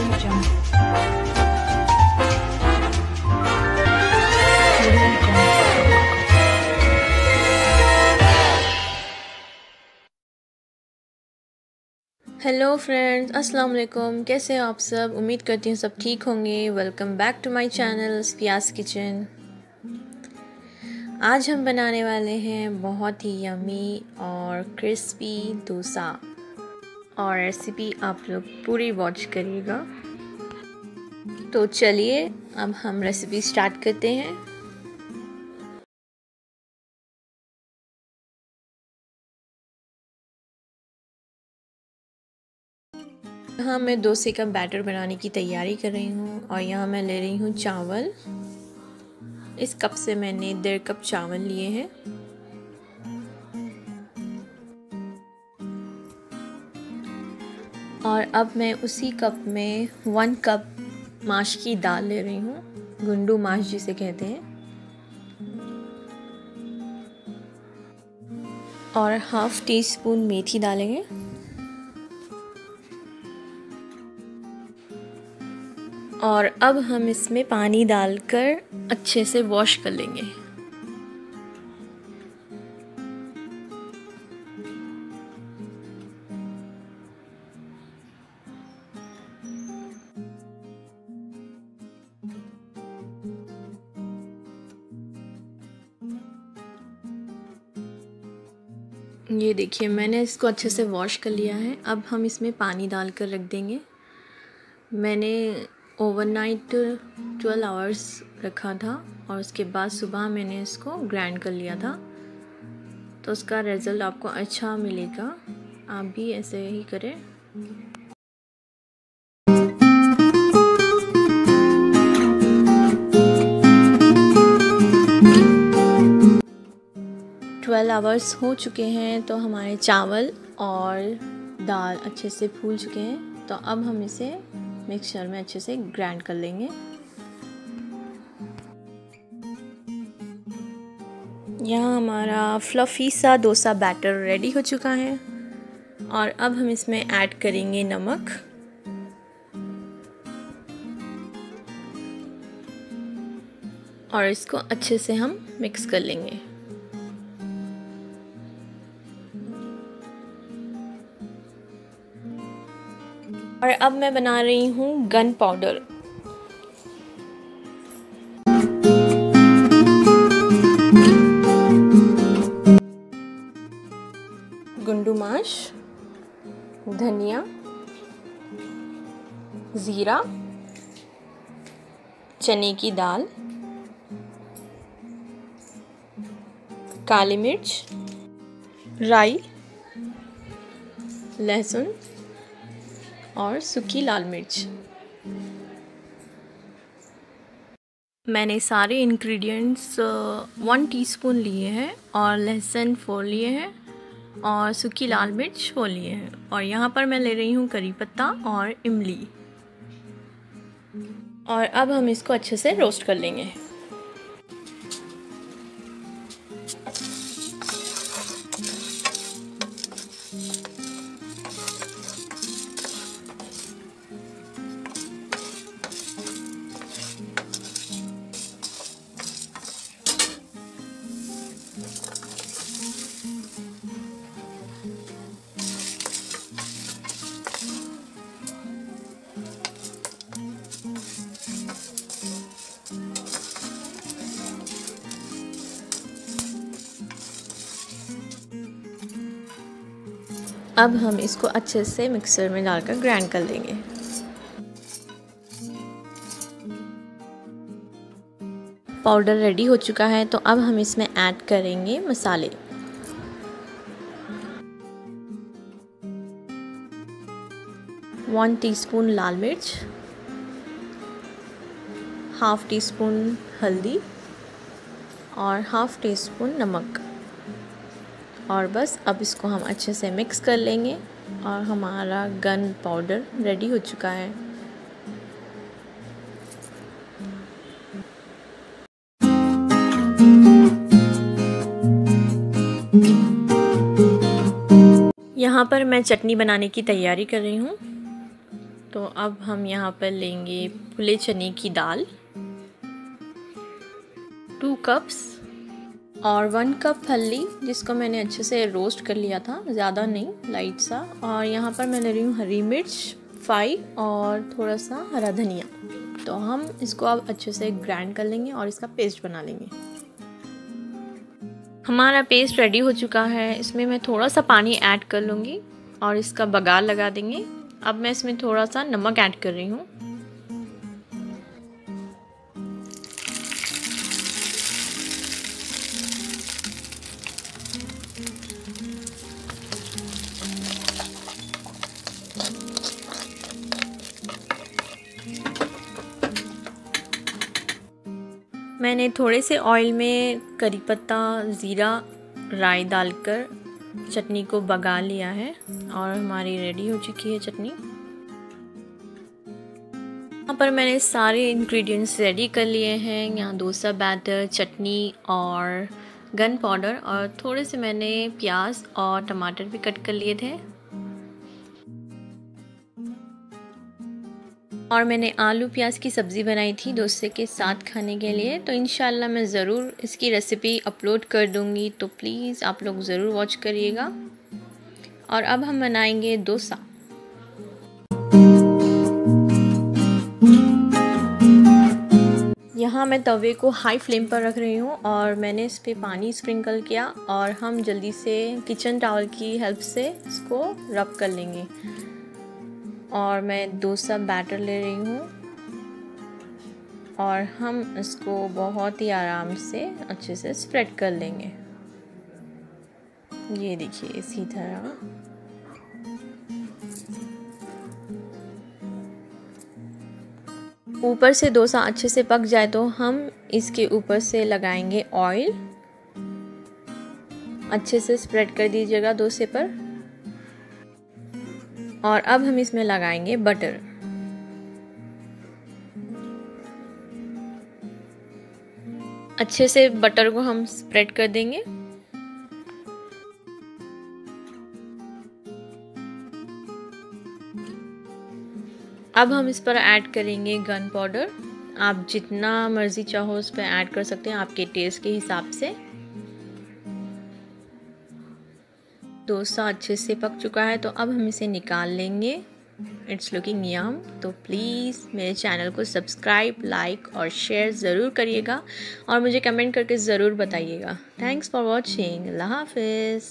Hello friends, अस्सलाम वालेकुम। कैसे हो आप सब? उम्मीद करती हूँ सब ठीक होंगे। Welcome back to my channel Piya's kitchen आज हम बनाने वाले हैं बहुत ही यमी और क्रिस्पी डोसा। और रेसिपी आप लोग पूरी वॉच करिएगा। तो चलिए, अब हम रेसिपी स्टार्ट करते हैं। यहाँ मैं डोसे का बैटर बनाने की तैयारी कर रही हूँ और यहाँ मैं ले रही हूँ चावल। इस कप से मैंने डेढ़ कप चावल लिए हैं। और अब मैं उसी कप में वन कप माश की दाल ले रही हूँ, गुंडू माश जिसे कहते हैं। और हाफ़ टी स्पून मेथी डालेंगे। और अब हम इसमें पानी डालकर अच्छे से वॉश कर लेंगे। ये देखिए, मैंने इसको अच्छे से वॉश कर लिया है। अब हम इसमें पानी डाल कर रख देंगे। मैंने ओवरनाइट ट्वेल्व आवर्स रखा था और उसके बाद सुबह मैंने इसको ग्राइंड कर लिया था। तो उसका रिज़ल्ट आपको अच्छा मिलेगा। आप भी ऐसे ही करें। आवर्स हो चुके हैं तो हमारे चावल और दाल अच्छे से फूल चुके हैं तो अब हम इसे मिक्सचर में अच्छे से ग्राइंड कर लेंगे। यहाँ हमारा फ्लफ़ी सा डोसा बैटर रेडी हो चुका है, और अब हम इसमें ऐड करेंगे नमक। और इसको अच्छे से हम मिक्स कर लेंगे। और अब मैं बना रही हूँ गन पाउडर। गुंडू माश धनिया, ज़ीरा, चने की दाल, काली मिर्च, राई, लहसुन और सूखी लाल मिर्च। मैंने सारे इंग्रेडिएंट्स वन टीस्पून लिए हैं और लहसुन फोर लिए हैं और सूखी लाल मिर्च फोर लिए हैं। और यहाँ पर मैं ले रही हूँ करी पत्ता और इमली। और अब हम इसको अच्छे से रोस्ट कर लेंगे। अब हम इसको अच्छे से मिक्सर में डालकर ग्राइंड कर लेंगे। पाउडर रेडी हो चुका है तो अब हम इसमें ऐड करेंगे मसाले। वन टीस्पून लाल मिर्च, हाफ़ टी स्पून हल्दी और हाफ़ टी स्पून नमक। और बस अब इसको हम अच्छे से मिक्स कर लेंगे और हमारा गन पाउडर रेडी हो चुका है। यहाँ पर मैं चटनी बनाने की तैयारी कर रही हूँ। तो अब हम यहाँ पर लेंगे फुले चने की दाल। टू कप्स और वन कप हल्दी, जिसको मैंने अच्छे से रोस्ट कर लिया था, ज़्यादा नहीं लाइट सा। और यहाँ पर मैं ले रही हूँ हरी मिर्च फ्राई और थोड़ा सा हरा धनिया। तो हम इसको अब अच्छे से ग्राइंड कर लेंगे और इसका पेस्ट बना लेंगे। हमारा पेस्ट रेडी हो चुका है। इसमें मैं थोड़ा सा पानी ऐड कर लूँगी और इसका बगार लगा देंगे। अब मैं इसमें थोड़ा सा नमक ऐड कर रही हूँ। मैंने थोड़े से ऑयल में करी पत्ता, ज़ीरा, राई डालकर चटनी को बगा लिया है और हमारी रेडी हो चुकी है चटनी। यहाँ पर मैंने सारे इंग्रेडिएंट्स रेडी कर लिए हैं, यहाँ डोसा बैटर चटनी और गन पाउडर और थोड़े से मैंने प्याज और टमाटर भी कट कर लिए थे। और मैंने आलू प्याज की सब्ज़ी बनाई थी डोसे के साथ खाने के लिए तो इन मैं ज़रूर इसकी रेसिपी अपलोड कर दूँगी तो प्लीज़ आप लोग ज़रूर वॉच करिएगा। और अब हम बनाएँगे डोसा। यहाँ मैं तवे को हाई फ्लेम पर रख रही हूँ और मैंने इस पर पानी स्प्रिंकल किया और हम जल्दी से किचन टावल की हेल्प से इसको रब कर लेंगे। और मैं डोसा बैटर ले रही हूँ। और हम इसको बहुत ही आराम से अच्छे से स्प्रेड कर लेंगे। ये देखिए इसी तरह। ऊपर से डोसा अच्छे से पक जाए तो हम इसके ऊपर से लगाएँगे ऑयल अच्छे से स्प्रेड कर दीजिएगा डोसे पर। और अब हम इसमें लगाएँगे बटर अच्छे से बटर को हम स्प्रेड कर देंगे. अब हम इस पर ऐड करेंगे गन पाउडर आप जितना मर्ज़ी चाहो उस पर ऐड कर सकते हैं आपके टेस्ट के हिसाब से. डोसा अच्छे से पक चुका है तो अब हम इसे निकाल लेंगे। इट्स लुकिंग यम तो प्लीज़ मेरे चैनल को सब्सक्राइब लाइक और शेयर ज़रूर करिएगा और मुझे कमेंट करके ज़रूर बताइएगा। थैंक्स फॉर वॉचिंग हाफिज़।